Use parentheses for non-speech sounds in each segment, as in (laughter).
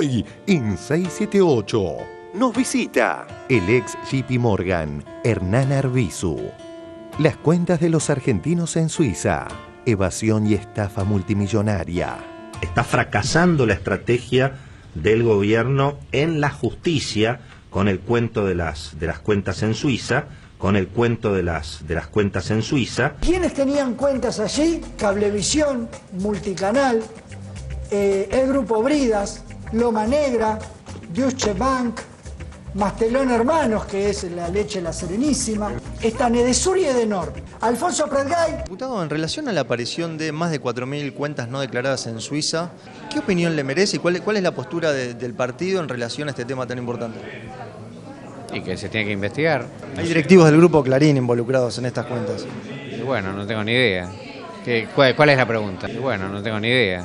Hoy en 678 nos visita el ex JP Morgan, Hernán Arbizu. Las cuentas de los argentinos en Suiza, evasión y estafa multimillonaria. Está fracasando la estrategia del gobierno en la justicia con el cuento de las, de las cuentas en Suiza, con el cuento de las, de las cuentas en Suiza. ¿Quiénes tenían cuentas allí? Cablevisión, Multicanal, eh, el Grupo Bridas, Loma Negra, Deutsche Bank, Mastelón Hermanos, que es la leche La Serenísima, están Edesur y Edenor. Alfonso Pratgay. Diputado, en relación a la aparición de más de 4.000 cuentas no declaradas en Suiza, ¿qué opinión le merece y cuál, cuál es la postura de- del partido en relación a este tema tan importante? Y que se tiene que investigar. Hay directivos del grupo Clarín involucrados en estas cuentas. Y bueno, no tengo ni idea. ¿Qué- cuál, cuál es la pregunta? Y bueno, no tengo ni idea.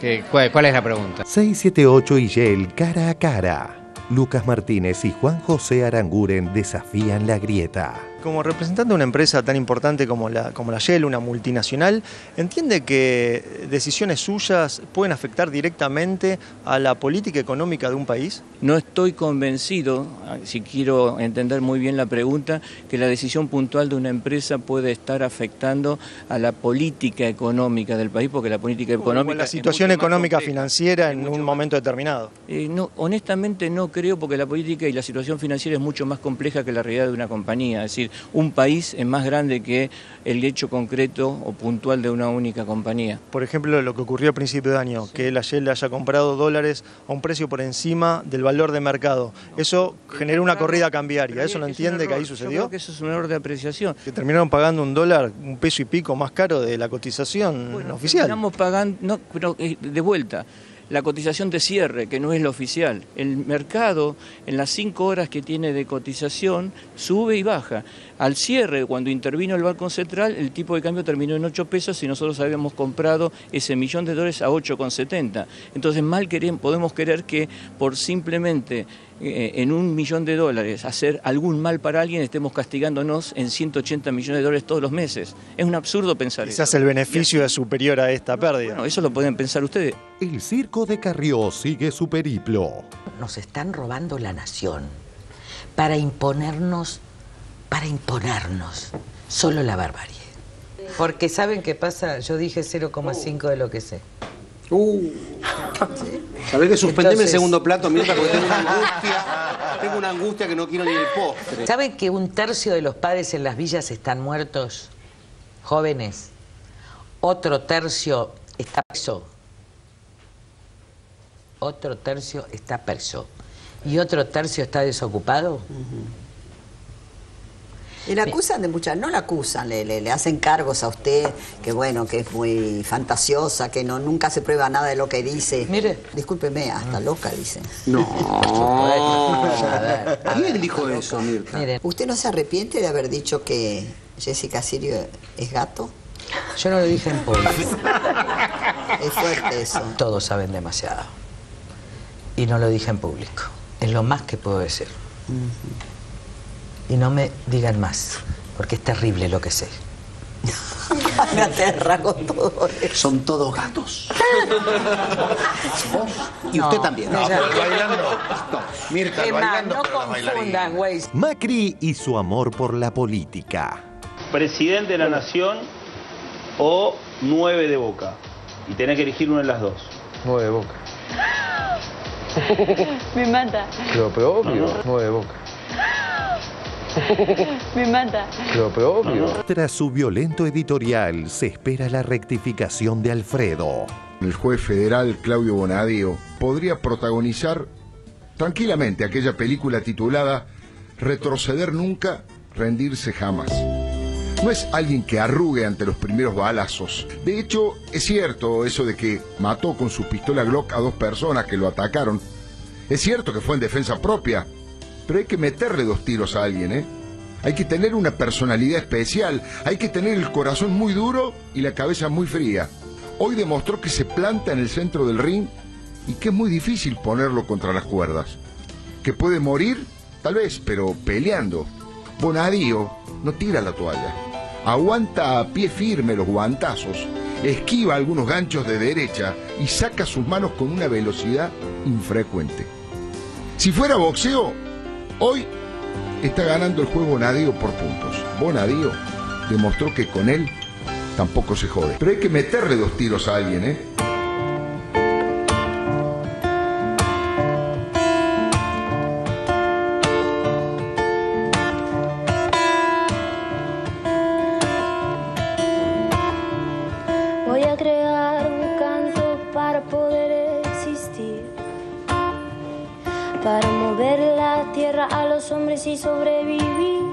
¿Qué- cuál, cuál es la pregunta? 678 y Yel cara a cara. Lucas Martínez y Juan José Aranguren desafían la grieta. Como representante de una empresa tan importante como la, como la Shell, una multinacional, ¿entiende que decisiones suyas pueden afectar directamente a la política económica de un país? No estoy convencido, si quiero entender muy bien la pregunta, que la decisión puntual de una empresa puede estar afectando a la política económica del país, porque la política O económica... la es situación económica compleja. financiera en un momento determinado. Eh, no, honestamente no creo porque la política y la situación financiera es mucho más compleja que la realidad de una compañía. Es decir, un país es más grande que el hecho concreto o puntual de una única compañía. Por ejemplo, lo que ocurrió a principio de año, que la Shell haya comprado dólares a un precio por encima del valor de mercado. Eso generó una corrida cambiaria. ¿Eso no Es un entiende que ahí Yo sucedió? creo que eso es un error de apreciación. Que terminaron pagando un dólar, un peso y pico más caro de la cotización Bueno, oficial. Estamos pagando, no, pero eh, de vuelta, la cotización de cierre, que no es la oficial. El mercado, en las cinco horas que tiene de cotización, sube y baja. Al cierre, cuando intervino el Banco Central, el tipo de cambio terminó en 8 pesos y nosotros habíamos comprado ese millón de dólares a 8,70. Entonces, mal podemos querer que por simplemente en un millón de dólares hacer algún mal para alguien estemos castigándonos en 180 millones de dólares todos los meses. Es un absurdo pensar eso. Quizás el beneficio es superior a esta pérdida. Bueno, eso lo pueden pensar ustedes. El circo de Carrió sigue su periplo. Nos están robando la nación para imponernos, para imponernos solo la barbarie. Porque saben qué pasa, yo dije 0,5 de lo que sé. Uh. ¿Sabés que suspendeme el segundo plato, Mirta? Porque tengo una (laughs) angustia. Tengo una angustia que no quiero ni el postre. ¿Saben que un tercio de los padres en las villas están muertos? Jóvenes. Otro tercio está preso. Otro tercio está preso. Y otro tercio está desocupado. Y la acusan de muchas, no la acusan, le, le- le hacen cargos a usted, que bueno, que es muy fantasiosa, que no nunca se prueba nada de lo que dice. Mire. Discúlpeme, hasta loca dice. No. (laughs) A ver, a ¿Quién ver. dijo eso, Mirta? Miren, ¿Usted no se arrepiente de haber dicho que Jessica Sirio es gato? yo no lo dije en público. (laughs) Es fuerte eso. Todos saben demasiado. Y no lo dije en público. Es lo más que puedo decir. Y no me digan más, porque es terrible lo que sé. (laughs) Me aterra con todo eso. Son todos gatos. Vos (laughs) y No, usted también. no, ya. No, Mirta, más, bailando, no confundan, güey. Macri y su amor por la política. presidente de la nación o nueve de boca. Y tenés que elegir una de las dos. Nueve de boca. (laughs) Me mata, Pero, pero obvio, nueve de boca. (laughs) me mata. Pero, pero obvio. Tras su violento editorial, se espera la rectificación de Alfredo. El juez federal Claudio Bonadío podría protagonizar tranquilamente aquella película titulada Retroceder nunca, rendirse jamás. No es alguien que arrugue ante los primeros balazos. De hecho, es cierto eso de que mató con su pistola Glock a dos personas que lo atacaron. Es cierto que fue en defensa propia, pero hay que meterle dos tiros a alguien, ¿eh? Hay que tener una personalidad especial, hay que tener el corazón muy duro y la cabeza muy fría. Hoy demostró que se planta en el centro del ring y que es muy difícil ponerlo contra las cuerdas. Que puede morir, tal vez, pero peleando. Bonadío no tira la toalla. Aguanta a pie firme los guantazos, esquiva algunos ganchos de derecha y saca sus manos con una velocidad infrecuente. Si fuera boxeo, hoy está ganando el juego Bonadío por puntos. Bonadío demostró que con él tampoco se jode. Pero hay que meterle dos tiros a alguien, ¿eh? Sobrevivir,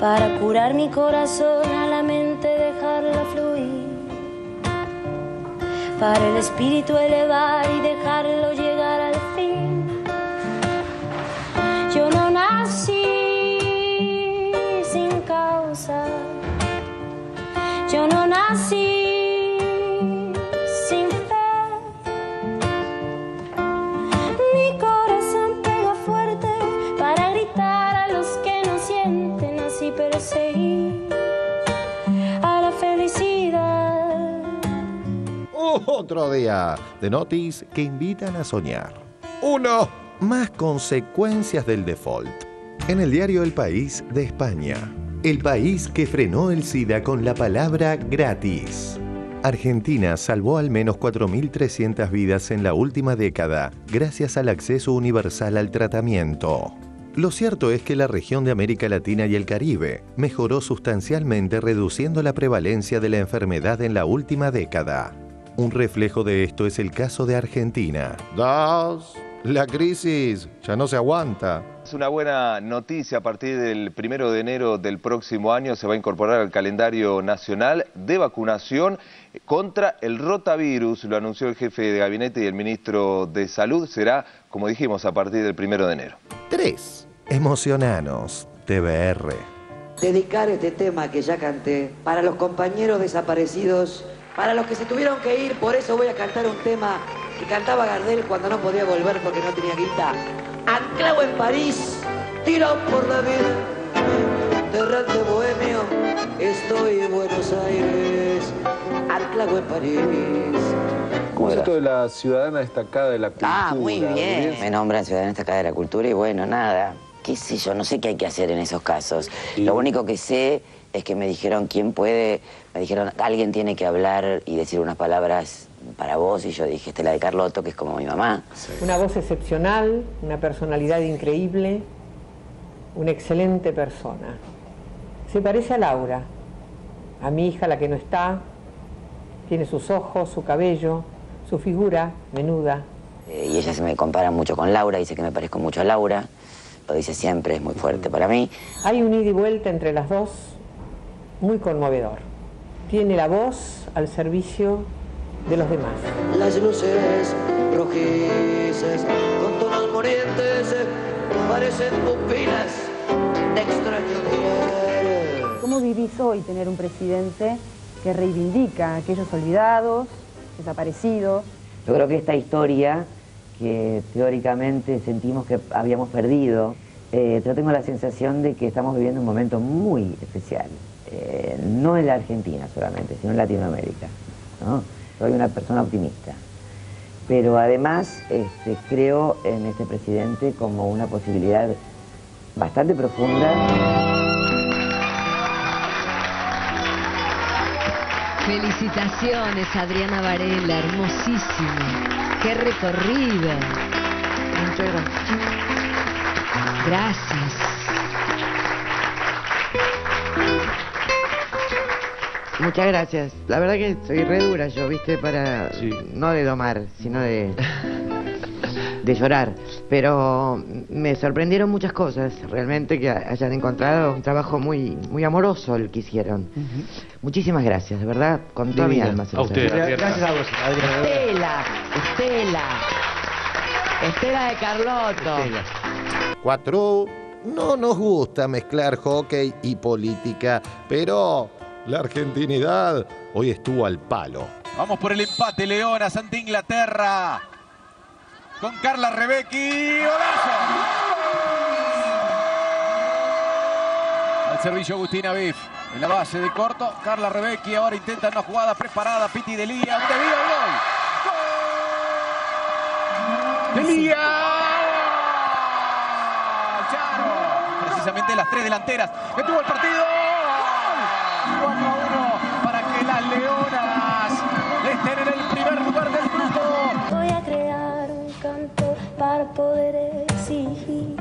para curar mi corazón a la mente, dejarla fluir, para el espíritu elevar y dejarlo llegar al fin. Yo no nací sin causa. Yo no nací Otro día de notis que invitan a soñar. Uno. Más consecuencias del default. En el diario El País de España. El país que frenó el SIDA con la palabra gratis. Argentina salvó al menos 4.300 vidas en la última década gracias al acceso universal al tratamiento. Lo cierto es que la región de América Latina y el Caribe mejoró sustancialmente reduciendo la prevalencia de la enfermedad en la última década. Un reflejo de esto es el caso de Argentina. Dos. La crisis ya no se aguanta. Es una buena noticia. A partir del primero de enero del próximo año se va a incorporar al calendario nacional de vacunación contra el rotavirus. Lo anunció el jefe de gabinete y el ministro de Salud. Será, como dijimos, a partir del primero de enero. 3. Emocionanos. TBR. dedicar este tema que ya canté para los compañeros desaparecidos, para los que se tuvieron que ir, por eso voy a cantar un tema que cantaba Gardel cuando no podía volver porque no tenía guita. Anclado en París, tirado por la vida, errante bohemio, estoy en Buenos Aires, anclado en París. ¿Cómo es esto de la ciudadana destacada de la cultura? Ah, muy bien. Me nombran ciudadana destacada de la cultura y bueno, nada. ¿Qué sé yo? No sé qué hay que hacer en esos casos. Lo único que sé es que me dijeron quién puede, me dijeron alguien tiene que hablar y decir unas palabras para vos y yo dije Estela de Carlotto, que es como mi mamá. Una voz excepcional, una personalidad increíble, una excelente persona. Se parece a Laura, a mi hija, la que no está. Tiene sus ojos, su cabello, su figura menuda. Eh, y ella se me compara mucho con Laura, dice que me parezco mucho a Laura. Lo dice siempre, es muy fuerte para mí. Hay un ida y vuelta entre las dos muy conmovedor. Tiene la voz al servicio de los demás. Las luces rojizas con tonos morientes eh, parecen pupilas de extraño. ¿Cómo vivís hoy tener un presidente que reivindica a aquellos olvidados, desaparecidos? Yo creo que esta historia que teóricamente sentimos que habíamos perdido, eh, yo tengo la sensación de que estamos viviendo un momento muy especial, eh, no en la Argentina solamente, sino en Latinoamérica. ¿no? Soy una persona optimista, pero además este, creo en este presidente como una posibilidad bastante profunda. Felicitaciones, Adriana Varela, hermosísima. Qué recorrido. Gracias. Muchas gracias. La verdad que soy re dura yo, viste, para no de domar, sino de de llorar. Pero me sorprendieron muchas cosas, realmente que hayan encontrado un trabajo muy muy amoroso el que hicieron. Muchísimas gracias, de verdad, con toda mi alma. A usted. Gracias a vos, Adriana. Estela, Estela, Estela de Carlotto. 4. No nos gusta mezclar hockey y política, pero la argentinidad hoy estuvo al palo. Vamos por el empate, Leonas ante Inglaterra. Con Carla Rebecki. ¡Golazo! Al servicio Agustina Biff. En la base de corto, Carla Rebecki ahora intenta una jugada preparada. Piti Delía. Un debido gol. Charo. Precisamente las tres delanteras que tuvo el partido. 4 a 1 para que las leonas estén en el primer lugar del grupo. Voy a crear un canto para poder exigir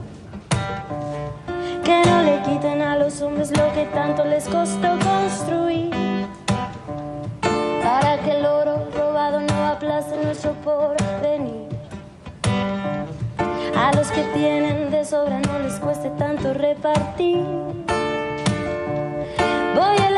que no le quiten a los hombres lo que tanto les costó construir. Para que el oro robado no aplaste nuestro porvenir. A los que tienen de sobra no les cueste tanto repartir. Voy a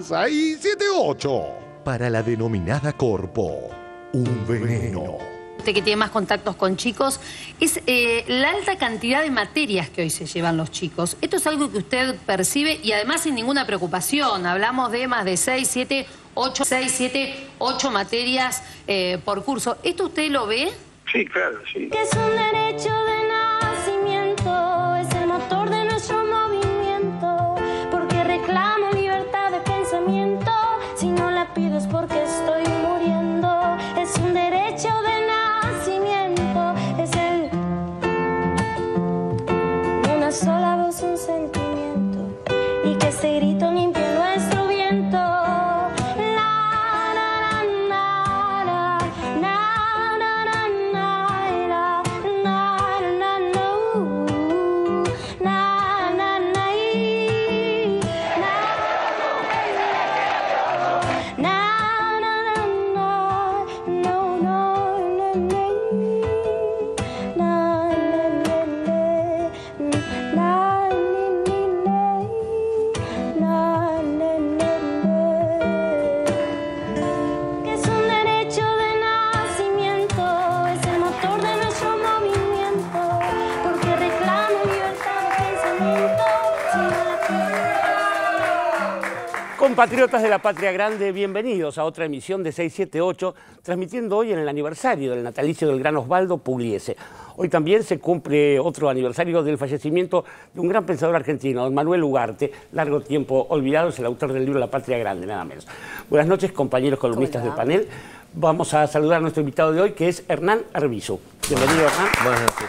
¡Oleas! Ahí 7-8. Para la denominada Corpo, un veneno. Usted que tiene más contactos con chicos, es eh, la alta cantidad de materias que hoy se llevan los chicos. Esto es algo que usted percibe y además sin ninguna preocupación. Hablamos de más de 6, 7, 8, 6, 7, 8 materias eh, por curso. ¿Esto usted lo ve? Sí, claro, sí. Que es un derecho de Compatriotas de la Patria Grande, bienvenidos a otra emisión de 678, transmitiendo hoy en el aniversario del natalicio del gran Osvaldo Pugliese. Hoy también se cumple otro aniversario del fallecimiento de un gran pensador argentino, don Manuel Ugarte, largo tiempo olvidado, es el autor del libro La Patria Grande, nada menos. Buenas noches, compañeros columnistas del panel. Vamos a saludar a nuestro invitado de hoy, que es Hernán Arbizu. Bienvenido, Hernán. Buenas noches.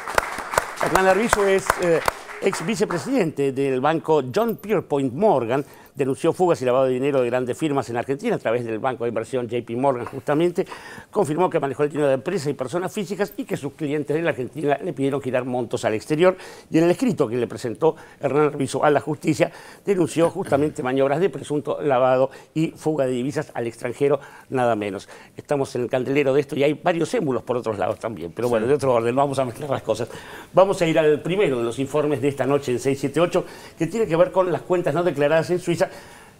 Hernán Arbizu es eh, ex vicepresidente del banco John Pierpont Morgan, denunció fugas y lavado de dinero de grandes firmas en Argentina a través del banco de inversión JP Morgan justamente, confirmó que manejó el dinero de empresas y personas físicas y que sus clientes en la Argentina le pidieron girar montos al exterior y en el escrito que le presentó Hernán Arbizu a la justicia denunció justamente (clears throat) maniobras de presunto lavado y fuga de divisas al extranjero, nada menos. Estamos en el candelero de esto y hay varios émulos por otros lados también, pero bueno, de otro orden, no vamos a mezclar las cosas. Vamos a ir al primero de los informes de esta noche en 678 que tiene que ver con las cuentas no declaradas en Suiza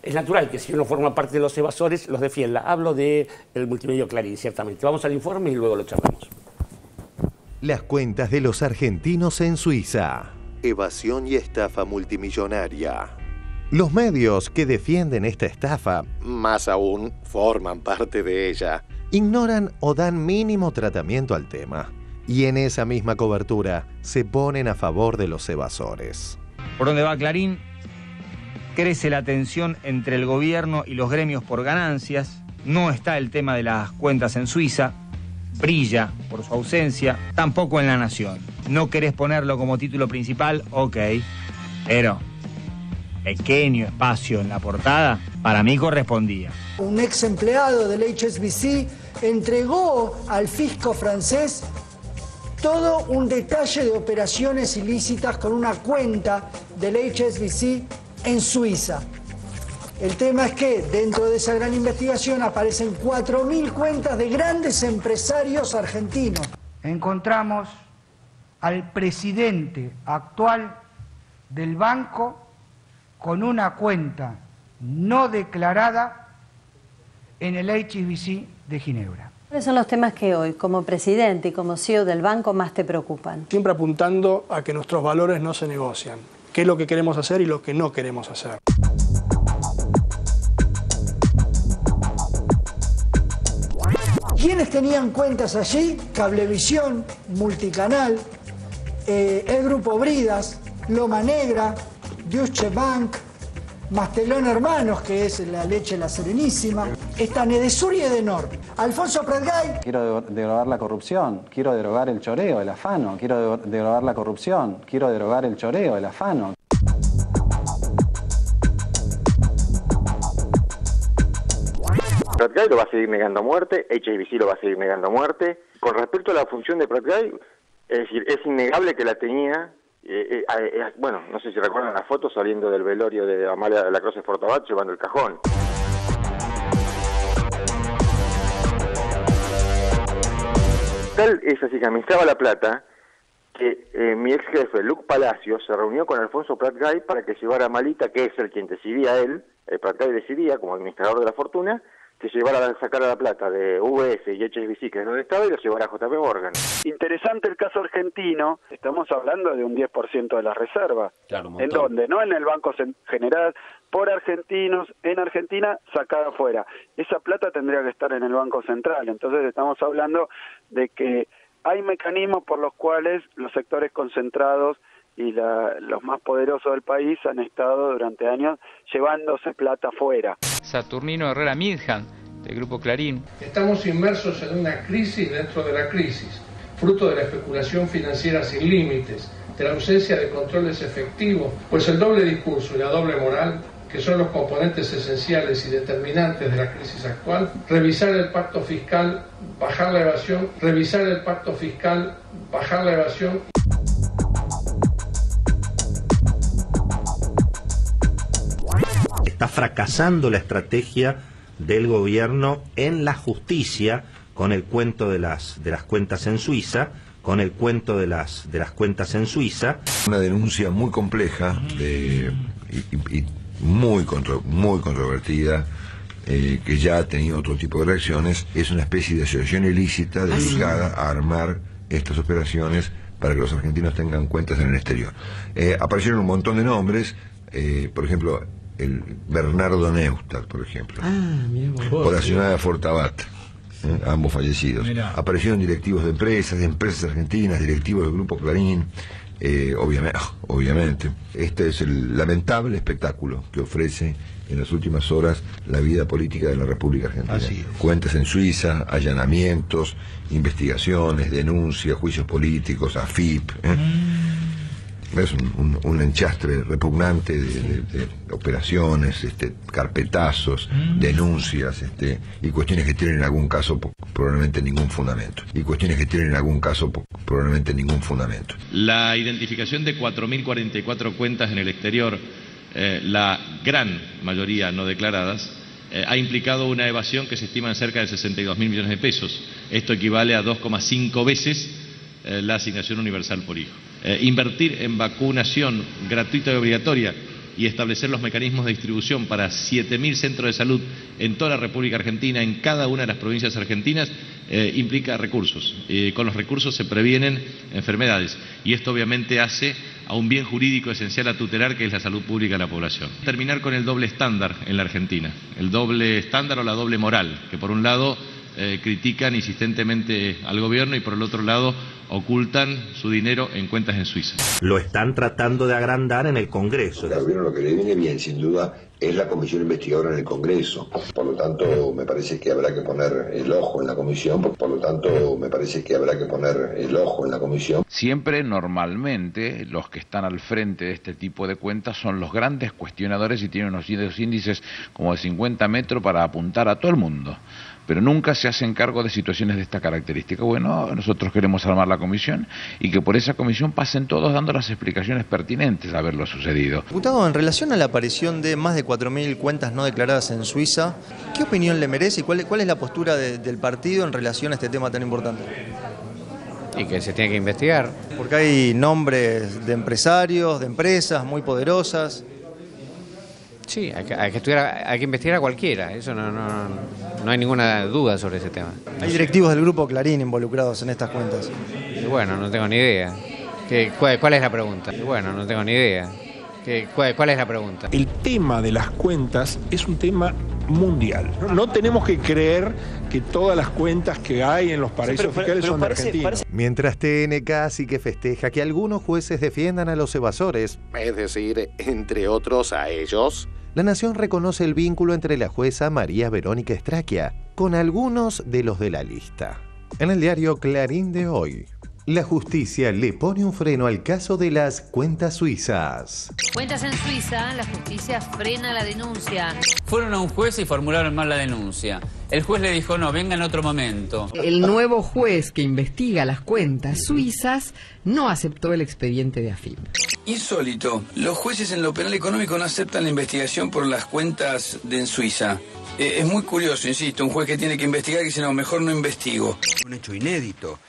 es natural que si uno forma parte de los evasores, los defienda. Hablo del multimedio Clarín, ciertamente. Vamos al informe y luego lo charlamos. Las cuentas de los argentinos en Suiza. Evasión y estafa multimillonaria. Los medios que defienden esta estafa, más aún, forman parte de ella, ignoran o dan mínimo tratamiento al tema. Y en esa misma cobertura se ponen a favor de los evasores. ¿Por dónde va Clarín? Crece la tensión entre el gobierno y los gremios por ganancias. No está el tema de las cuentas en Suiza. Brilla por su ausencia. Tampoco en La Nación. ¿No querés ponerlo como título principal? Ok. Pero pequeño espacio en la portada para mí correspondía. Un ex empleado del HSBC entregó al fisco francés todo un detalle de operaciones ilícitas con una cuenta del HSBC en Suiza. El tema es que dentro de esa gran investigación aparecen 4.000 cuentas de grandes empresarios argentinos. Encontramos al presidente actual del banco con una cuenta no declarada en el HSBC de Ginebra. ¿Cuáles son los temas que hoy, como presidente y como CEO del banco, más te preocupan? Siempre apuntando a que nuestros valores no se negocian qué es lo que queremos hacer y lo que no queremos hacer. ¿Quiénes tenían cuentas allí? Cablevisión, Multicanal, eh, el grupo Bridas, Loma Negra, Deutsche Bank, Mastelón Hermanos, que es la leche La Serenísima, están Edesur y Edenor. Alfonso Pratgay, Quiero de- derogar la corrupción, quiero derogar el choreo, el afano, quiero de- derogar la corrupción, quiero derogar el choreo, el afano. Pratgay lo va a seguir negando a muerte, HSBC lo va a seguir negando a muerte. Con respecto a la función de Pratgay, es decir, es innegable que la tenía. Eh, eh, eh, bueno, no sé si recuerdan la foto saliendo del velorio de Amalia de la Cruz de Fortabat llevando el cajón. Tal es así que administraba la plata que eh, mi ex jefe, Luke Palacio, se reunió con Alfonso Pratgay para que llevara a Malita, que es el quien decidía él, el Pratgay decidía como administrador de la fortuna, que llevara a sacar a la plata de VS y HSBC, que es donde estaba, y lo llevara a JP Morgan. Interesante el caso argentino, estamos hablando de un 10% de la reserva. ¿En dónde? No en el Banco General, por argentinos, en Argentina, sacada afuera. Esa plata tendría que estar en el Banco Central, entonces estamos hablando de que hay mecanismos por los cuales los sectores concentrados y la- los más poderosos del país han estado durante años llevándose plata afuera. Saturnino Herrera Midhan, del Grupo Clarín. Estamos inmersos en una crisis dentro de la crisis, fruto de la especulación financiera sin límites, de la ausencia de controles efectivos, pues el doble discurso y la doble moral, que son los componentes esenciales y determinantes de la crisis actual, revisar el pacto fiscal, bajar la evasión, revisar el pacto fiscal, bajar la evasión Está fracasando la estrategia del gobierno en la justicia con el cuento de las, de las cuentas en Suiza, con el cuento de las, de las cuentas en Suiza. Una denuncia muy compleja de- y, y- y muy, contro- muy controvertida, eh, que ya ha tenido otro tipo de reacciones. Es una especie de asociación ilícita dedicada a armar estas operaciones para que los argentinos tengan cuentas en el exterior. Eh, aparecieron un montón de nombres, eh, por ejemplo, el Bernardo Neustadt, por ejemplo. o la señora Fortabat, ¿eh? ambos fallecidos. Aparecieron directivos de empresas, de empresas argentinas, directivos del Grupo Clarín, eh, obviamente, obviamente. Este es el lamentable espectáculo que ofrece en las últimas horas la vida política de la República Argentina. Cuentas en Suiza, allanamientos, investigaciones, denuncias, juicios políticos, AFIP. ¿eh? Es un, un- un enchastre repugnante de, de- de operaciones, este, carpetazos, denuncias este, y cuestiones que tienen en algún caso probablemente ningún fundamento. Y cuestiones que tienen en algún caso probablemente ningún fundamento. La identificación de 4.044 cuentas en el exterior, eh, la gran mayoría no declaradas, eh, ha implicado una evasión que se estima en cerca de 62 mil millones de pesos. Esto equivale a 2,5 veces eh, la asignación universal por hijo. Eh, invertir en vacunación gratuita y obligatoria y establecer los mecanismos de distribución para 7.000 centros de salud en toda la República Argentina, en cada una de las provincias argentinas, eh, implica recursos. Eh, con los recursos se previenen enfermedades y esto obviamente hace a un bien jurídico esencial a tutelar que es la salud pública de la población. Terminar con el doble estándar en la Argentina, el doble estándar o la doble moral, que por un lado eh, critican insistentemente al gobierno y por el otro lado ocultan su dinero en cuentas en Suiza. Lo están tratando de agrandar en el Congreso. Al gobierno lo que le viene bien, sin duda, es la comisión investigadora en el Congreso. Por lo tanto, me parece que habrá que poner el ojo en la comisión. Por lo tanto, me parece que habrá que poner el ojo en la comisión. Siempre, normalmente, los que están al frente de este tipo de cuentas son los grandes cuestionadores y tienen unos índices- índices como de 50 metros para apuntar a todo el mundo. Pero nunca se hacen cargo de situaciones de esta característica. Bueno, nosotros queremos armar la comisión y que por esa comisión pasen todos dando las explicaciones pertinentes a ver lo sucedido. Diputado, en relación a la aparición de más de 4.000 cuentas no declaradas en Suiza, ¿qué opinión le merece y cuál, cuál es la postura de- del partido en relación a este tema tan importante? Y que se tiene que investigar. Porque hay nombres de empresarios, de empresas muy poderosas. Sí, hay que, hay que estudiar- hay que investigar a cualquiera, eso no, no, no hay ninguna duda sobre ese tema. Hay directivos del grupo Clarín involucrados en estas cuentas. Y bueno, no tengo ni idea. ¿Qué- cuál, cuál es la pregunta? Y bueno, no tengo ni idea. ¿Qué- cuál, cuál es la pregunta? El tema de las cuentas es un tema mundial. No tenemos que creer que todas las cuentas que hay en los paraísos fiscales son de Argentina. Mientras TNK sí que festeja que algunos jueces defiendan a los evasores, es decir, entre otros a ellos, la Nación reconoce el vínculo entre la jueza María Verónica Estraquia con algunos de los de la lista. En el diario Clarín de hoy, la justicia le pone un freno al caso de las cuentas suizas. Cuentas en Suiza, la justicia frena la denuncia. Fueron a un juez y formularon mal la denuncia. El juez le dijo, no, venga en otro momento. El nuevo juez que investiga las cuentas suizas no aceptó el expediente de AFIP. Insólito. Los jueces en lo penal económico no aceptan la investigación por las cuentas de en Suiza. Eh, es muy curioso, insisto, un juez que tiene que investigar y dice, no, mejor no investigo. Un hecho inédito.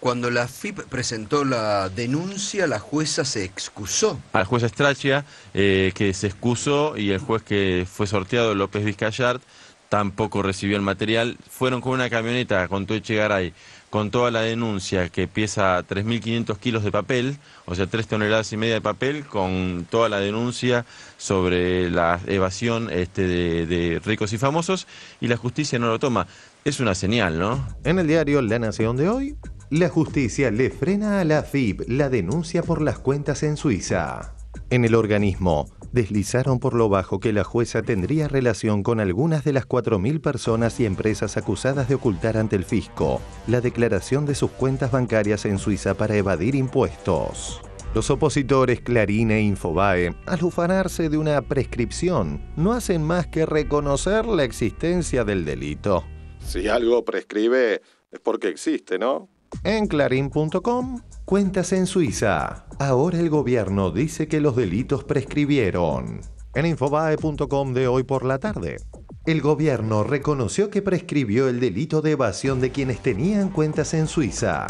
Cuando la FIP presentó la denuncia, la jueza se excusó. Al juez Estrachia, eh, que se excusó, y el juez que fue sorteado, López Vizcayart, tampoco recibió el material. Fueron con una camioneta con Toeche Garay, con toda la denuncia, que pesa 3.500 kilos de papel, o sea, 3 toneladas y media de papel, con toda la denuncia sobre la evasión este, de ricos y famosos, y la justicia no lo toma. Es una señal, ¿no? En el diario La Nación de hoy, la justicia le frena a la FIP la denuncia por las cuentas en Suiza. En el organismo, deslizaron por lo bajo que la jueza tendría relación con algunas de las 4.000 personas y empresas acusadas de ocultar ante el fisco la declaración de sus cuentas bancarias en Suiza para evadir impuestos. Los opositores Clarín e Infobae, al ufanarse de una prescripción, no hacen más que reconocer la existencia del delito. Si algo prescribe, es porque existe, ¿no? En clarín.com, cuentas en Suiza. Ahora el gobierno dice que los delitos prescribieron. En infobae.com de hoy por la tarde. El gobierno reconoció que prescribió el delito de evasión de quienes tenían cuentas en Suiza.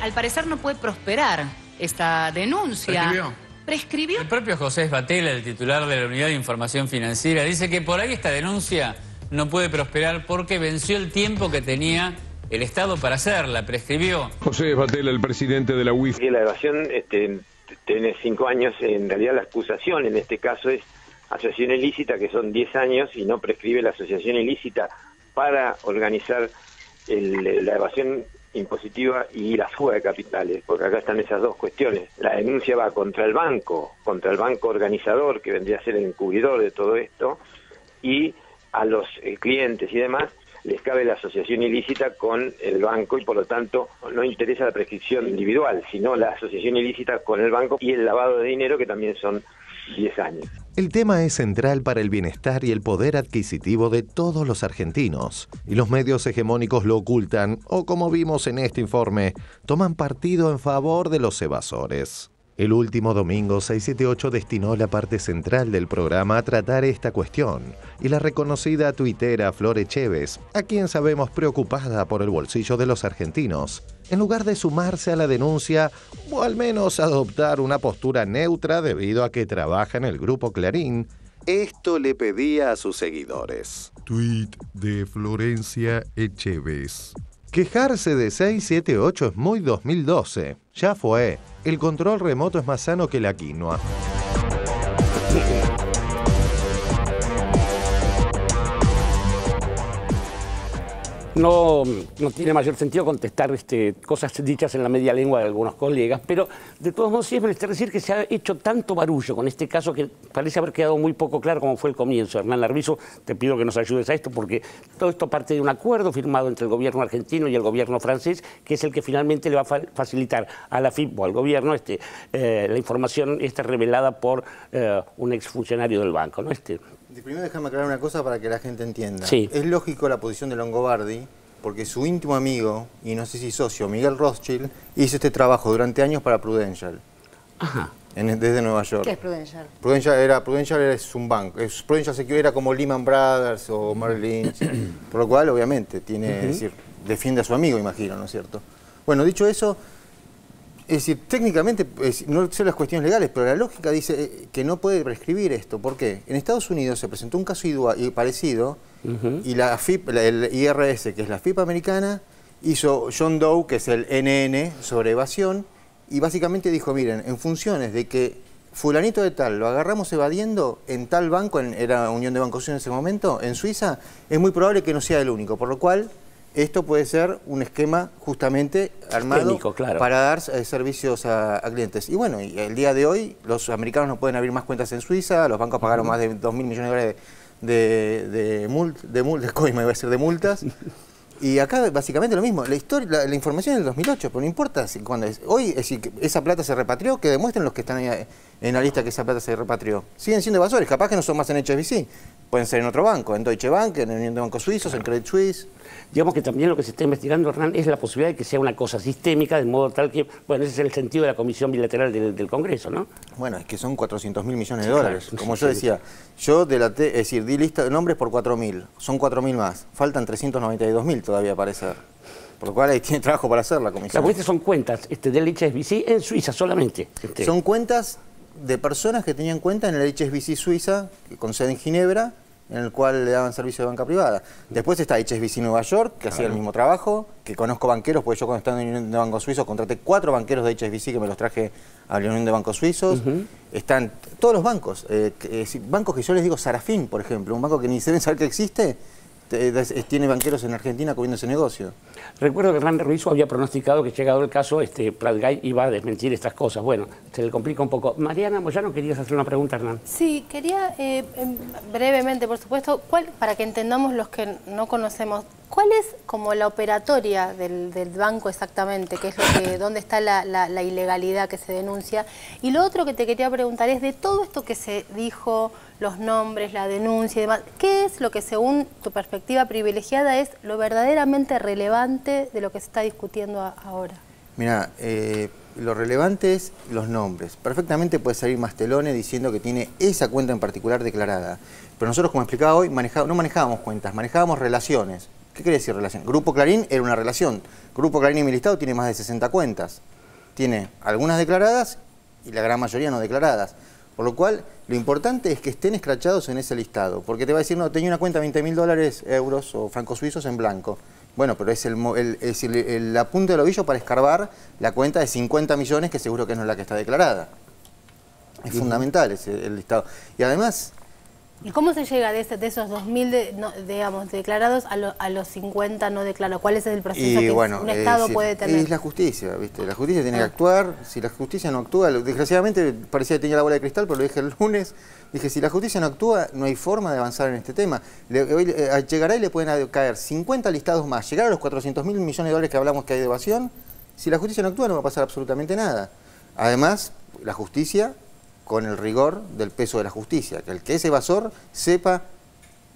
Al parecer no puede prosperar esta denuncia. ¿Prescribió? ¿Prescribió? El propio José Esbatela, el titular de la Unidad de Información Financiera, dice que por ahí esta denuncia no puede prosperar porque venció el tiempo que tenía el Estado para hacerla, prescribió. José Batela, el presidente de la UIF. Y la evasión este, tiene cinco años, en realidad la acusación en este caso es asociación ilícita, que son 10 años, y no prescribe la asociación ilícita para organizar el- la evasión impositiva y la fuga de capitales, porque acá están esas dos cuestiones. La denuncia va contra el banco, contra el banco organizador, que vendría a ser el encubridor de todo esto, y a los eh, clientes y demás les cabe la asociación ilícita con el banco y por lo tanto no interesa la prescripción individual, sino la asociación ilícita con el banco y el lavado de dinero que también son 10 años. El tema es central para el bienestar y el poder adquisitivo de todos los argentinos, y los medios hegemónicos lo ocultan o, como vimos en este informe, toman partido en favor de los evasores. El último domingo 678 destinó la parte central del programa a tratar esta cuestión, y la reconocida tuitera Flore Chévez, a quien sabemos preocupada por el bolsillo de los argentinos, en lugar de sumarse a la denuncia o al menos adoptar una postura neutra debido a que trabaja en el grupo Clarín, esto le pedía a sus seguidores. Tweet de Florencia Echeves. Quejarse de 678 es muy 2012. Ya fue. El control remoto es más sano que la quinoa. No, tiene mayor sentido contestar este, cosas dichas en la media lengua de algunos colegas, pero de todos modos sí es menester decir que se ha hecho tanto barullo con este caso que parece haber quedado muy poco claro cómo fue el comienzo. Hernán Larvizo, te pido que nos ayudes a esto porque todo esto parte de un acuerdo firmado entre el gobierno argentino y el gobierno francés, que es el que finalmente le va a fa- facilitar a la FIP o al gobierno este, eh, la información esta revelada por eh, un exfuncionario del banco. ¿no? Este, Primero déjame aclarar una cosa para que la gente entienda. Sí. Es lógico la posición de Longobardi, porque su íntimo amigo, y no sé si socio, Miguel Rothschild, hizo este trabajo durante años para Prudential. en- desde Nueva York. ¿Qué es Prudential? Prudential era, Prudential es un banco. Es, Prudential Security era como Lehman Brothers o Merrill Lynch. (clears throat) por lo cual, obviamente, tiene, es decir, defiende a su amigo, imagino, ¿no es cierto? Bueno, dicho eso, es decir, técnicamente, es- no sé las cuestiones legales, pero la lógica dice eh, que no puede prescribir esto. ¿Por qué? En Estados Unidos se presentó un caso idua- y parecido y la FIP, la- el IRS, que es la FIP americana, hizo John Doe, que es el NN, sobre evasión, y básicamente dijo, miren, en funciones de que fulanito de tal, lo agarramos evadiendo en tal banco, en, era Unión de Bancos en ese momento, en Suiza, es muy probable que no sea el único, por lo cual esto puede ser un esquema justamente armado claro. para dar eh, servicios a, a clientes. Y bueno, y el día de hoy los americanos no pueden abrir más cuentas en Suiza, los bancos pagaron más de 2 mil millones de dólares de, de, mult- de, mul- (laughs) de coima, iba a decir, de multas. Y acá básicamente lo mismo, la historia, la, la información es del 2008, pero no importa si cuando es, hoy es si que esa plata se repatrió, que demuestren los que están ahí en la lista que esa plata se repatrió. Siguen siendo evasores, capaz que no son más en HSBC, pueden ser en otro banco, en Deutsche Bank, en Unión de Bancos Suizos, en Credit Suisse. Digamos que también lo que se está investigando, Hernán, es la posibilidad de que sea una cosa sistémica, de modo tal que, bueno, ese es el sentido de la Comisión Bilateral del, del Congreso, ¿no? Bueno, es que son 400 mil millones de dólares. claro. Como yo decía, yo delaté, es decir, di lista de nombres por 4 mil, son 4 mil más, faltan 392 mil todavía aparecer. Por lo cual ahí tiene trabajo para hacer la comisión. Estas son cuentas este, del HSBC en Suiza solamente. Este. Son cuentas de personas que tenían cuenta en el HSBC Suiza, con sede en Ginebra, en el cual le daban servicio de banca privada. Después está HSBC Nueva York, que hacía el mismo trabajo, que conozco banqueros, porque yo cuando estaba en la Unión de Bancos Suizos contraté cuatro banqueros de HSBC que me los traje a la Unión de Bancos Suizos. Están todos los bancos, eh, eh, bancos que yo les digo Sarafín, por ejemplo, un banco que ni se deben saber que existe, tiene banqueros en Argentina cubriendo ese negocio. Recuerdo que Hernán Ruizo había pronosticado que llegado el caso, este, Pratgay iba a desmentir estas cosas. Bueno, se le complica un poco. Mariana Moyano, querías hacer una pregunta, Hernán. Sí, quería eh, em, brevemente, por supuesto, ¿cuál, para que entendamos los que no conocemos, ¿cuál es como la operatoria del, del banco exactamente? ¿Qué es lo que, (coughs) dónde está la, la- la ilegalidad que se denuncia? Y lo otro que te quería preguntar es de todo esto que se dijo, los nombres, la denuncia y demás, ¿qué es lo que según tu perspectiva privilegiada es lo verdaderamente relevante de lo que se está discutiendo ahora? Mira, eh, lo relevante es los nombres. Perfectamente puede salir Mastelone diciendo que tiene esa cuenta en particular declarada. Pero nosotros, como explicaba hoy, no manejábamos cuentas, manejábamos relaciones. ¿Qué quiere decir relación? Grupo Clarín era una relación. Grupo Clarín y mi listado tiene más de 60 cuentas. Tiene algunas declaradas y la gran mayoría no declaradas. Por lo cual, lo importante es que estén escrachados en ese listado. Porque te va a decir, no, tenía una cuenta de 20 mil dólares, euros o francos suizos en blanco. Bueno, pero es el, el- es el, el- la punta del ovillo para escarbar la cuenta de 50 millones que seguro que no es la que está declarada. Es fundamental ese, el listado. Y además, ¿Y cómo se llega de, ese- de esos 2.000, de- no, digamos, declarados a, lo- a los 50 no declarados? ¿Cuál es el proceso y que bueno, un es Estado puede tener? Es la justicia, ¿viste? La justicia tiene Ah. que actuar. Si la justicia no actúa, desgraciadamente parecía que tenía la bola de cristal, pero lo dije el lunes. Dije, si la justicia no actúa, no hay forma de avanzar en este tema. Le- hoy, eh, llegará y le pueden caer 50 listados más. Llegar a los 400 mil millones de dólares que hablamos que hay de evasión. Si la justicia no actúa, no va a pasar absolutamente nada. Además, la justicia con el rigor del peso de la justicia. Que el que es evasor sepa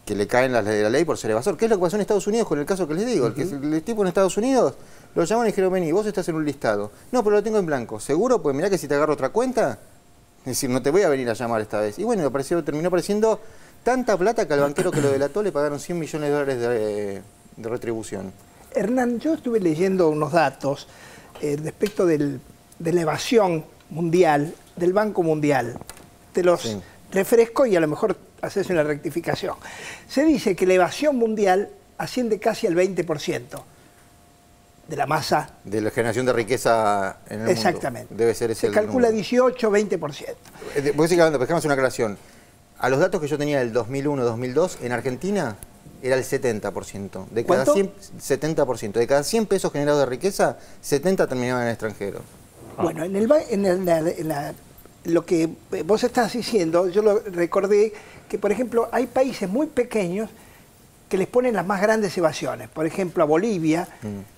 que le caen las leyes de la ley por ser evasor. ¿Qué es lo que pasó en Estados Unidos con el caso que les digo? El, que, el tipo en Estados Unidos lo llamaron y dijeron, vení, vos estás en un listado. No, pero lo tengo en blanco. ¿Seguro? Pues mirá que si te agarro otra cuenta, es decir, no te voy a venir a llamar esta vez. Y bueno, me pareció, terminó apareciendo tanta plata que al banquero que lo delató le pagaron 100 millones de dólares de, de retribución. Hernán, yo estuve leyendo unos datos eh, respecto del- de la evasión mundial, del Banco Mundial. Te los refresco y a lo mejor haces una rectificación. Se dice que la evasión mundial asciende casi al 20% de la masa. De la generación de riqueza en el mundo. Exactamente. Debe ser ese Se el calcula número. 18, 20%. Eh, Vos hablando, hacer una aclaración. A los datos que yo tenía del 2001-2002, en Argentina era el 70%. De cada ¿Cuánto? 100, 70%. De cada 100 pesos generados de riqueza, 70 terminaban en el extranjero. Bueno, en, el, ba- en, el- la- en la- lo que vos estás diciendo, yo lo recordé que, por ejemplo, hay países muy pequeños que les ponen las más grandes evasiones. Por ejemplo, a Bolivia,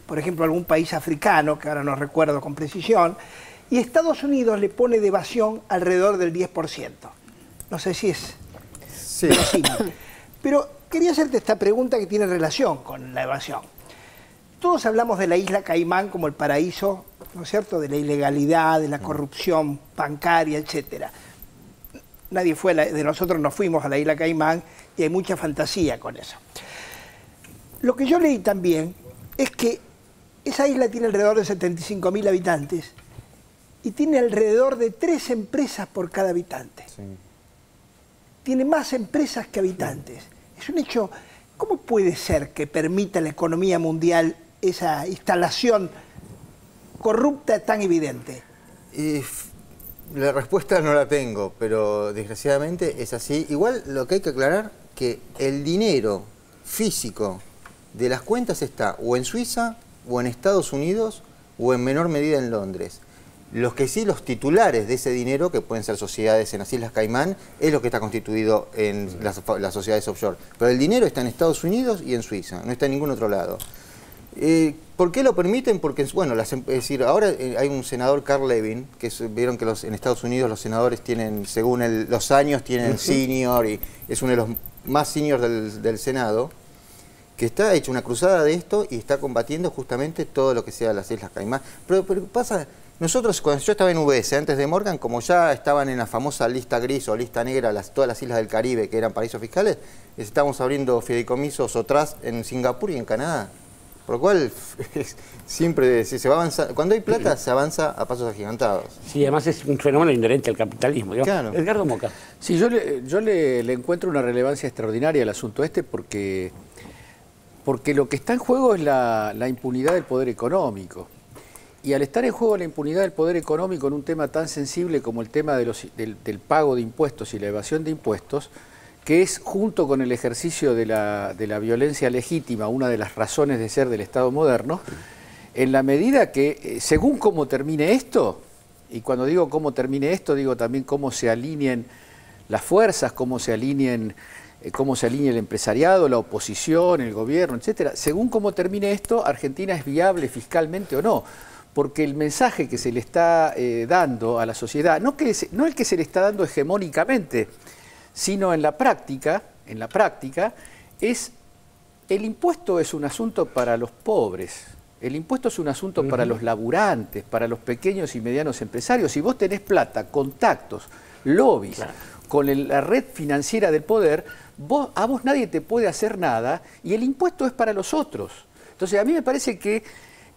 por ejemplo, algún país africano, que ahora no recuerdo con precisión, y Estados Unidos le pone de evasión alrededor del 10%. No sé si es verosímil. (coughs) Pero quería hacerte esta pregunta que tiene relación con la evasión. Todos hablamos de la isla Caimán como el paraíso, ¿no es cierto?, de la ilegalidad, de la corrupción bancaria, etcétera. Nadie fue, la- de nosotros nos fuimos a la isla Caimán y hay mucha fantasía con eso. Lo que yo leí también es que esa isla tiene alrededor de 75 mil habitantes y tiene alrededor de tres empresas por cada habitante. Tiene más empresas que habitantes. Es un hecho, ¿cómo puede ser que permita la economía mundial esa instalación corrupta tan evidente? La respuesta no la tengo, pero desgraciadamente es así. Igual lo que hay que aclarar que el dinero físico de las cuentas está o en Suiza o en Estados Unidos o en menor medida en Londres. Los que sí, los titulares de ese dinero, que pueden ser sociedades en las Islas Caimán, es lo que está constituido en las, las sociedades offshore. Pero el dinero está en Estados Unidos y en Suiza, no está en ningún otro lado. Eh, ¿Por qué lo permiten? Porque, bueno, las, em- es decir, ahora eh, hay un senador, Carl Levin, que es- vieron que los, en Estados Unidos los senadores tienen, según el- los años, tienen senior y es uno de los más seniors del, del Senado, que está hecho una cruzada de esto y está combatiendo justamente todo lo que sea las Islas Caimán. Pero, pero pasa, nosotros cuando yo estaba en UBS, antes de Morgan, como ya estaban en la famosa lista gris o lista negra las, todas las islas del Caribe que eran paraísos fiscales, estábamos abriendo fideicomisos o trust en Singapur y en Canadá. Por lo cual, (laughs) siempre si se va avanzando, cuando hay plata se avanza a pasos agigantados. Sí, además es un fenómeno inherente al capitalismo. digamos. Edgardo Moca. Sí, yo, le, yo le, le encuentro una relevancia extraordinaria al asunto este porque, porque lo que está en juego es la, la impunidad del poder económico. Y al estar en juego la impunidad del poder económico en un tema tan sensible como el tema de los- del, del pago de impuestos y la evasión de impuestos, que es junto con el ejercicio de la, de la violencia legítima una de las razones de ser del Estado moderno, en la medida que, eh, según cómo termine esto, y cuando digo cómo termine esto, digo también cómo se alineen las fuerzas, cómo se alineen, eh, cómo se alinea el empresariado, la oposición, el gobierno, etcétera. Según cómo termine esto, Argentina es viable fiscalmente o no. Porque el mensaje que se le está eh, dando a la sociedad, no, que no el que se le está dando hegemónicamente, sino en la práctica, en la práctica, es el impuesto es un asunto para los pobres. El impuesto es un asunto para los laburantes, para los pequeños y medianos empresarios. Si vos tenés plata, contactos, lobbies, con el- la red financiera del poder, vos, a vos nadie te puede hacer nada y el impuesto es para los otros. Entonces, a mí me parece que,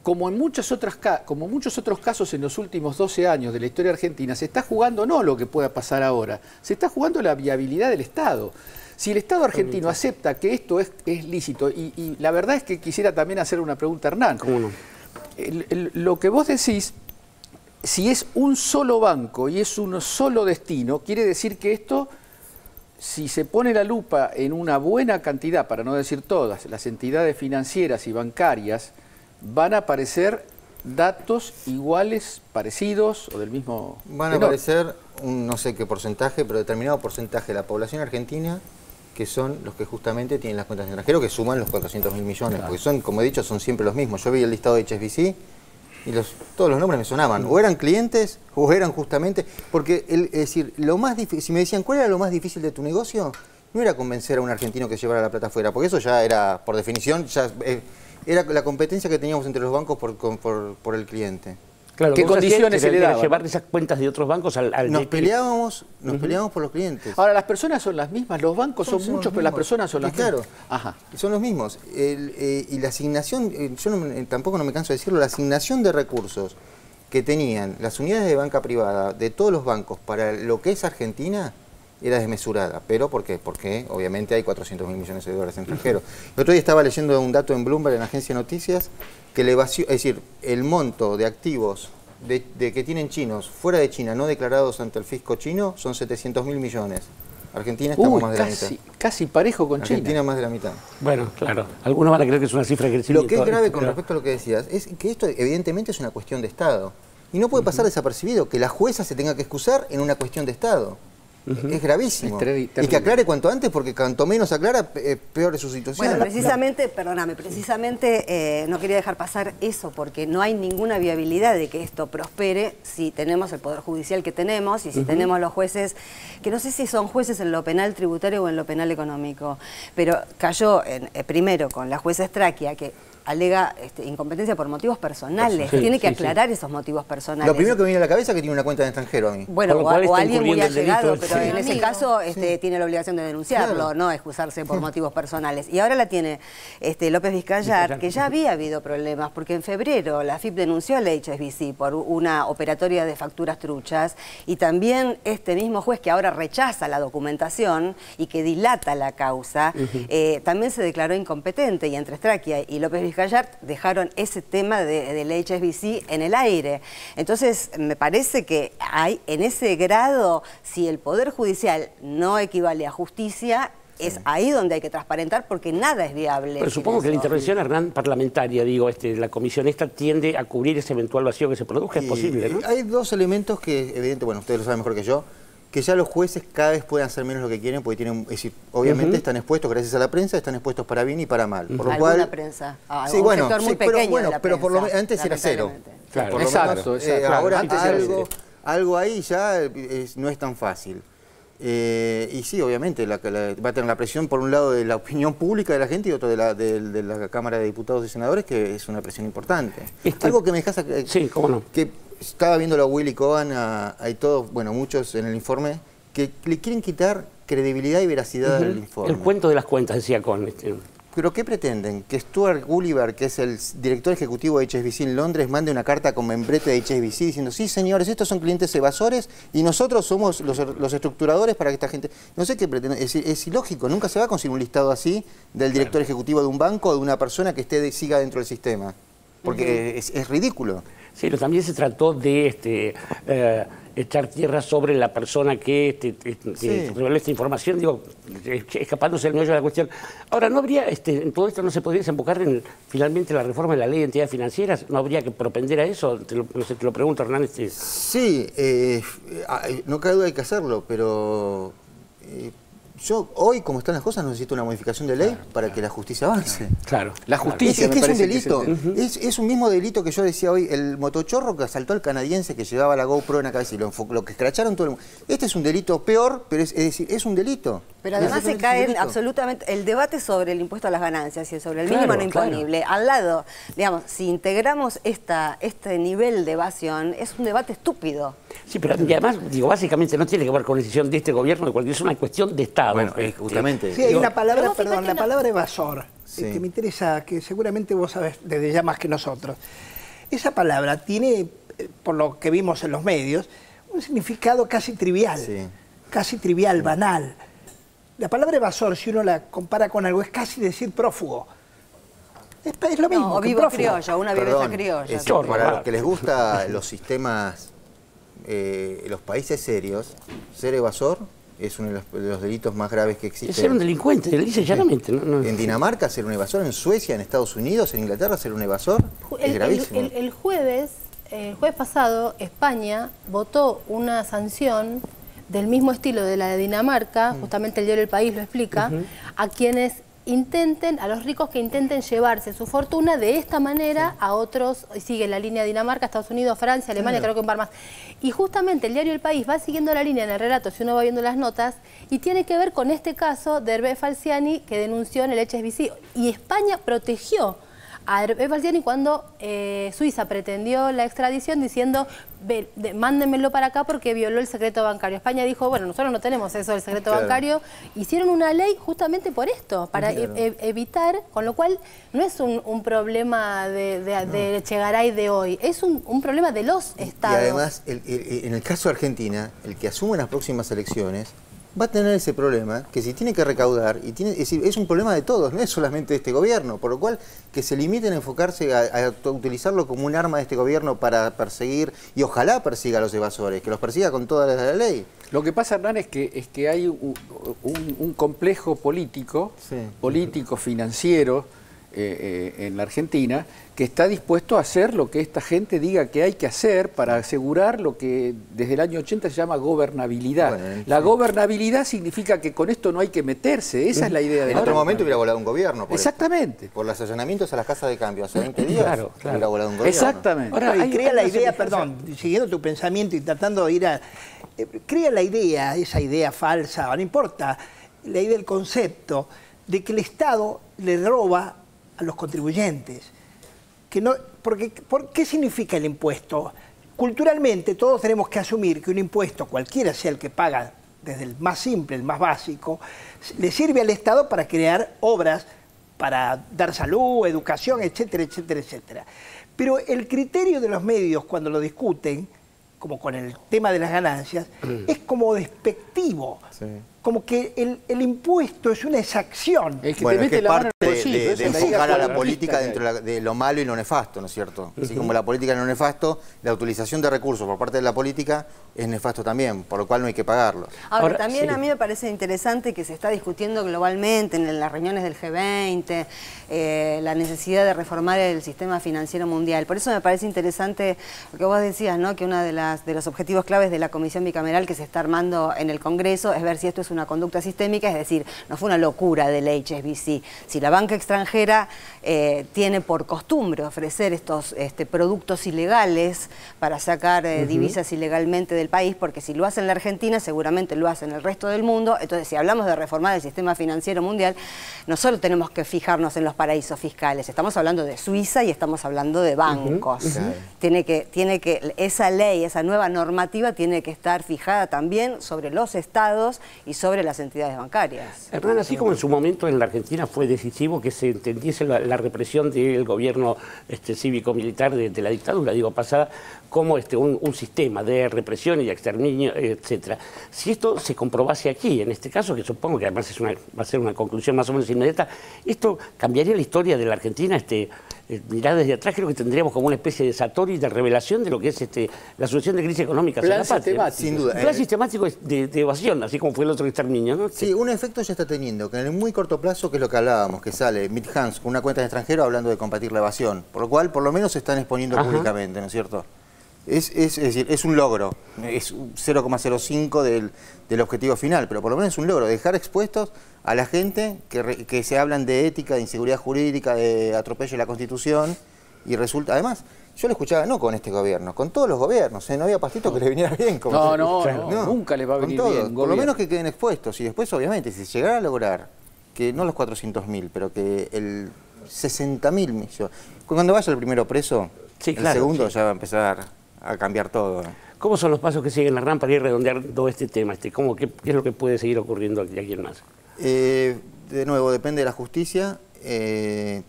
como en muchas otras como muchos otros casos en los últimos 12 años de la historia argentina, se está jugando no lo que pueda pasar ahora, se está jugando la viabilidad del Estado. Si el Estado argentino acepta que esto es, es lícito, y, y la verdad es que quisiera también hacer una pregunta a Hernán. El- el- lo que vos decís, si es un solo banco y es un solo destino, quiere decir que esto, si se pone la lupa en una buena cantidad, para no decir todas, las entidades financieras y bancarias, van a aparecer datos iguales, parecidos o del mismo... Van a aparecer un no sé qué porcentaje, pero determinado porcentaje de la población argentina que son los que justamente tienen las cuentas en extranjero, que suman los 400 mil millones, porque son, como he dicho, son siempre los mismos. Yo vi el listado de HSBC y los, todos los nombres me sonaban. O eran clientes o eran justamente... Porque, el- es decir, lo más difícil, si me decían, ¿cuál era lo más difícil de tu negocio? No era convencer a un argentino que llevara la plata afuera, porque eso ya era, por definición, ya eh, era la competencia que teníamos entre los bancos por, por, por el cliente. Claro, ¿Qué condiciones se le era daban? Llevar esas cuentas de otros bancos al, al Nos peleábamos, nos peleábamos por los clientes. Ahora, las personas son las mismas, los bancos son, Son- son muchos, pero las personas son las claro. mismas. Ajá. Son los mismos. El, eh, y la asignación, eh, yo no me- tampoco no me canso de decirlo, la asignación de recursos que tenían las unidades de banca privada de todos los bancos para lo que es Argentina era desmesurada. ¿Pero por qué? Porque obviamente hay 400 mil millones de dólares en extranjero. El otro día estaba leyendo un dato en Bloomberg, en la agencia de noticias, que la evasión, es decir, el monto de activos de, de que tienen chinos fuera de China no declarados ante el fisco chino son 700 mil millones. Argentina estamos Uy, más de la mitad. casi parejo con Argentina China. más de la mitad. Bueno, claro. Algunos van a creer que es una cifra que Lo que es grave con respecto a lo que decías es que esto evidentemente es una cuestión de Estado. Y no puede pasar desapercibido que la jueza se tenga que excusar en una cuestión de Estado. Es gravísimo. Es y que aclare cuanto antes porque cuanto menos aclara, eh, peor es su situación. Bueno, precisamente, perdóname, precisamente eh, no quería dejar pasar eso porque no hay ninguna viabilidad de que esto prospere si tenemos el Poder Judicial que tenemos y si tenemos los jueces, que no sé si son jueces en lo penal tributario o en lo penal económico, pero cayó en- eh, primero con la jueza Estraquia que alega este, incompetencia por motivos personales, Sí, tiene que sí, sí. aclarar esos motivos personales. Lo primero que me viene a la cabeza es que tiene una cuenta en extranjero a mí. Bueno, o, cual o está alguien muy allegado, delito, pero sí. en ese Amigo. caso este, tiene la obligación de denunciarlo, Claro. no excusarse por motivos personales. Y ahora la tiene este, López Vizcayar, que ya había habido problemas, porque en febrero la FIP denunció a la HSBC por una operatoria de facturas truchas y también este mismo juez que ahora rechaza la documentación y que dilata la causa, eh, también se declaró incompetente y entre Straquia y López Vizcayart dejaron ese tema de- del HSBC en el aire. Entonces, me parece que hay en ese grado, si el Poder Judicial no equivale a justicia, es ahí donde hay que transparentar porque nada es viable. Pero supongo que la intervención, Hernán, parlamentaria, digo, este, la comisión esta tiende a cubrir ese eventual vacío que se produzca, es posible, ¿no? Hay dos elementos que, evidente, bueno, ustedes lo saben mejor que yo, que ya los jueces cada vez pueden hacer menos lo que quieren, porque tienen, es decir, obviamente Ujú. están expuestos, gracias a la prensa, están expuestos para bien y para mal. Por lo Alguna cual, prensa. Ah, Sí, un bueno, sector muy sí, pero, pequeño bueno, de la pero por lo menos antes era cero. Claro, Por lo exacto, menos, exacto. eh, ahora Antes algo, algo ahí ya es- no es tan fácil. Eh, y sí, obviamente, la, la- va a tener la presión por un lado de la opinión pública de la gente y otro de la, de, de la Cámara de Diputados y Senadores, que es una presión importante. Algo que me dejas... eh, Sí, cómo no. Que estaba viendo a Willy Cohen, a, a- y todos, bueno, muchos en el informe, que le quieren quitar credibilidad y veracidad al Ujú. informe. El cuento de las cuentas, decía con... Este, ¿Pero qué pretenden? ¿Que Stuart Gulliver, que es el director ejecutivo de HSBC en Londres, mande una carta con membrete de HSBC diciendo, sí señores, estos son clientes evasores y nosotros somos los, los estructuradores para que esta gente... No sé qué pretenden, es, es ilógico, nunca se va a conseguir un listado así del director ejecutivo de un banco o de una persona que esté de- siga dentro del sistema, porque es, es ridículo. Sí, pero también se trató de este, eh, echar tierra sobre la persona que, este, este, que Sí. reveló esta información, digo, es- escapándose del meollo de la cuestión. Ahora, ¿no habría, este, en todo esto no se podría desembocar en finalmente la reforma de la ley de entidades financieras? ¿No habría que propender a eso? Te lo, no sé, te lo pregunto, Hernán. Este, Sí, eh, eh, no cabe duda hay que hacerlo, pero yo hoy, como están las cosas, necesito una modificación de ley para que la justicia avance. Claro. La justicia Es, es que es un parece que es el delito. tema. es, es un mismo delito que yo decía hoy, el motochorro que asaltó al canadiense que llevaba la GoPro en la cabeza y lo, lo que escracharon todo el mundo. Este es un delito peor, pero es, es decir, es un delito. Pero además se cae absolutamente el debate sobre el impuesto a las ganancias y sobre el Claro, mínimo no claro. imponible. Al lado, digamos, si integramos esta, este nivel de evasión, es un debate estúpido. sí, pero y además, digo, básicamente no tiene que ver con la decisión de este gobierno, de cualquier, es una cuestión de Estado. Bueno, eh, justamente. Sí, hay una palabra, perdón, la palabra evasor, eh, Sí. que me interesa, que seguramente vos sabés desde ya más que nosotros. Esa palabra tiene, eh, por lo que vimos en los medios, un significado casi trivial, Sí. casi trivial, banal. La palabra evasor, si uno la compara con algo, es casi decir prófugo. Es, es lo mismo. No, o que vivo prófugo. criollo, una viveza criolla. es- Chorro, para los que les gusta los sistemas, eh, los países serios, ser evasor es uno de los, de los delitos más graves que Es existen. ser un delincuente, le dice llanamente. ¿no? No- En Dinamarca ser un evasor, en Suecia, en Estados Unidos, en Inglaterra ser un evasor es el- gravísimo. el- el jueves, el jueves pasado, España votó una sanción del mismo estilo de la de Dinamarca, Mm. justamente el diario El País lo explica, a quienes intenten, a los ricos que intenten llevarse su fortuna de esta manera a otros, y sigue la línea Dinamarca, Estados Unidos, Francia, Alemania, creo que un par más. Y justamente el diario El País va siguiendo la línea en el relato, si uno va viendo las notas, y tiene que ver con este caso de Hervé Falciani que denunció en el HSBC. Y España protegió a Hervé Falciani cuando eh, Suiza pretendió la extradición diciendo, "Ve, de- mándenmelo para acá porque violó el secreto bancario. España dijo, bueno, nosotros no tenemos eso del secreto Claro. bancario. Hicieron una ley justamente por esto, para Claro. e- e- evitar, con lo cual no es un, un problema de, de, de Echegaray de hoy, es un, un problema de los Y estados. además, el- el- en el caso de Argentina, el que asume las próximas elecciones va a tener ese problema, que si tiene que recaudar, y tiene, es, decir, es un problema de todos, no es solamente de este gobierno, por lo cual que se limiten a enfocarse a, a utilizarlo como un arma de este gobierno para perseguir, y ojalá persiga a los evasores, que los persiga con toda la ley. Lo que pasa, Hernán, es que, es que hay un, un- un complejo político, Sí. político, financiero eh, eh, en la Argentina, que está dispuesto a hacer lo que esta gente diga que hay que hacer para asegurar lo que desde el año 80 se llama gobernabilidad. Bueno, la sí. gobernabilidad significa que con esto no hay que meterse, esa es la idea de En la otro momento hubiera volado un gobierno. Por Exactamente. Por los allanamientos a las casas de cambio hace 20 días Claro, claro. hubiera volado un gobierno. Exactamente. Ahora, hay- crea la idea, perdón, siguiendo tu pensamiento y tratando de ir a... eh, crea la idea, esa idea falsa, no importa, la idea del concepto de que el Estado le roba a los contribuyentes. Que no, porque, ¿por ¿Qué significa el impuesto? Culturalmente todos tenemos que asumir que un impuesto, cualquiera sea el que paga, desde el más simple, el más básico, le sirve al Estado para crear obras, para dar salud, educación, etcétera, etcétera, etcétera. Pero el criterio de los medios cuando lo discuten, como con el tema de las ganancias, es como despectivo. Como que el, el impuesto es una exacción. El que Bueno, te es que es la mano parte en el de, bolsillo. enfocar a la política dentro de, la- de lo malo y lo nefasto, ¿no es cierto? Así como la política es lo nefasto, la utilización de recursos por parte de la política es nefasto también, por lo cual no hay que pagarlo. Ahora, Ahora, también sí. a mí me parece interesante que se está discutiendo globalmente en las reuniones del G20 eh, la necesidad de reformar el sistema financiero mundial. Por eso me parece interesante lo que vos decías, ¿no? que uno de, las, de los objetivos claves de la comisión bicameral que se está armando en el Congreso es ver si esto es una conducta sistémica, es decir, no fue una locura del HSBC. Si la banca extranjera eh, tiene por costumbre ofrecer estos este, productos ilegales para sacar eh, divisas ilegalmente del país, porque si lo hace en la Argentina, seguramente lo hace en el resto del mundo. Entonces, si hablamos de reformar el sistema financiero mundial, no solo tenemos que fijarnos en los paraísos fiscales, estamos hablando de Suiza y estamos hablando de bancos. Tiene que, tiene que, esa ley, esa nueva normativa tiene que estar fijada también sobre los estados y sobre las entidades bancarias. Hernán, así como en su momento en la Argentina fue decisivo que se entendiese la, represión del gobierno este, cívico-militar de, la dictadura, digo, pasada como este, un, un sistema de represión y de exterminio, etcétera. Si esto se comprobase aquí, en este caso, que supongo que además es una, va a ser una conclusión más o menos inmediata, ¿esto cambiaría la historia de la Argentina? Este, eh, mirar desde atrás, creo que tendríamos como una especie de satori y de revelación de lo que es este, la solución de crisis económicas en Plan sistemático. Sin duda, Un plan eh. sistemático de, de evasión, así como fue el otro exterminio, ¿no? Sí, un efecto ya está teniendo, que en el muy corto plazo, que es lo que hablábamos, que sale Mitt Hans con una cuenta en extranjero hablando de combatir la evasión, por lo cual por lo menos se están exponiendo Ajá. públicamente, ¿no es cierto? Es, es- es decir, es un logro, es un 0,05 del, del objetivo final, pero por lo menos es un logro, dejar expuestos a la gente que, re- que se hablan de ética, de inseguridad jurídica, de atropello de la Constitución, y resulta, además, yo lo escuchaba no con este gobierno, con todos los gobiernos, ¿eh? no había pastito que le viniera bien. como- No, no, no, nunca le va a con venir todos, bien, Por lo menos que queden expuestos, y después, obviamente, si se llegara a lograr que no los 400.000, pero que el 60.000 millones, cuando vaya el primero preso, Sí, el claro, segundo sí. ya va a empezar a cambiar todo. ¿Cómo son los pasos que siguen la rampa para ir redondeando este tema? Este, ¿cómo, qué, qué es lo que puede seguir ocurriendo aquí en más? Eh, de nuevo, depende de la justicia. eh,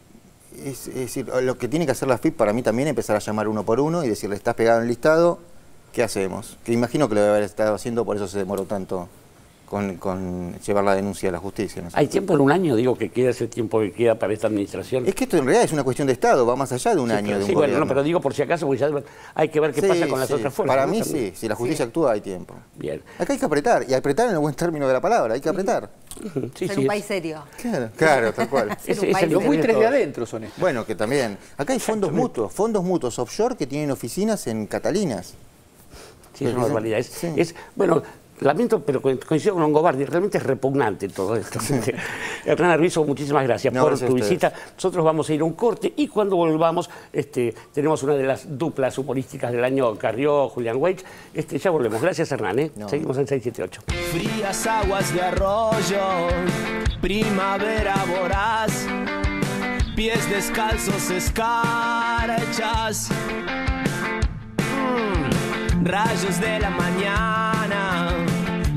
es, es decir, lo que tiene que hacer la FIP para mí también es empezar a llamar uno por uno y decirle, estás pegado en el listado, ¿qué hacemos? Que imagino que lo debe haber estado haciendo, por eso se demoró tanto con, con llevar la denuncia a la justicia. ¿no es ¿Hay tiempo en un año? Digo que queda ese tiempo que queda para esta administración. Es que esto en realidad es una cuestión de Estado, va más allá de un Sí, año claro, de un sí, bueno, gobierno. no, pero digo por si acaso, porque ya hay que ver qué Sí, pasa con las sí. otras fuerzas. Para ¿no? mí sí, si la justicia actúa hay tiempo. Bien. Acá hay que apretar, y apretar en el buen término de la palabra, hay que apretar. Sí, Ser sí, un es- país serio. Claro, claro, tal cual. (laughs) Ese- país ese Los buitres de adentro son estos. Bueno, que también. Acá hay fondos mutuos, fondos mutuos offshore que tienen oficinas en Catalinas. Sí, es una barbaridad. Es, es- bueno, lamento, pero co- coincido con Longobardi, realmente es repugnante todo esto. (laughs) Hernán Arbizo, muchísimas gracias No, por gracias tu visita. Nosotros vamos a ir a un corte y cuando volvamos este, tenemos una de las duplas humorísticas del año, Carrió, Julián Weich. Este, ya volvemos. Gracias, Hernán. ¿eh? Seguimos en 678. Frías aguas de arroyo, primavera voraz, pies descalzos, escarchas, Mm, rayos de la mañana,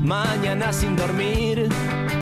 mañana sin dormir,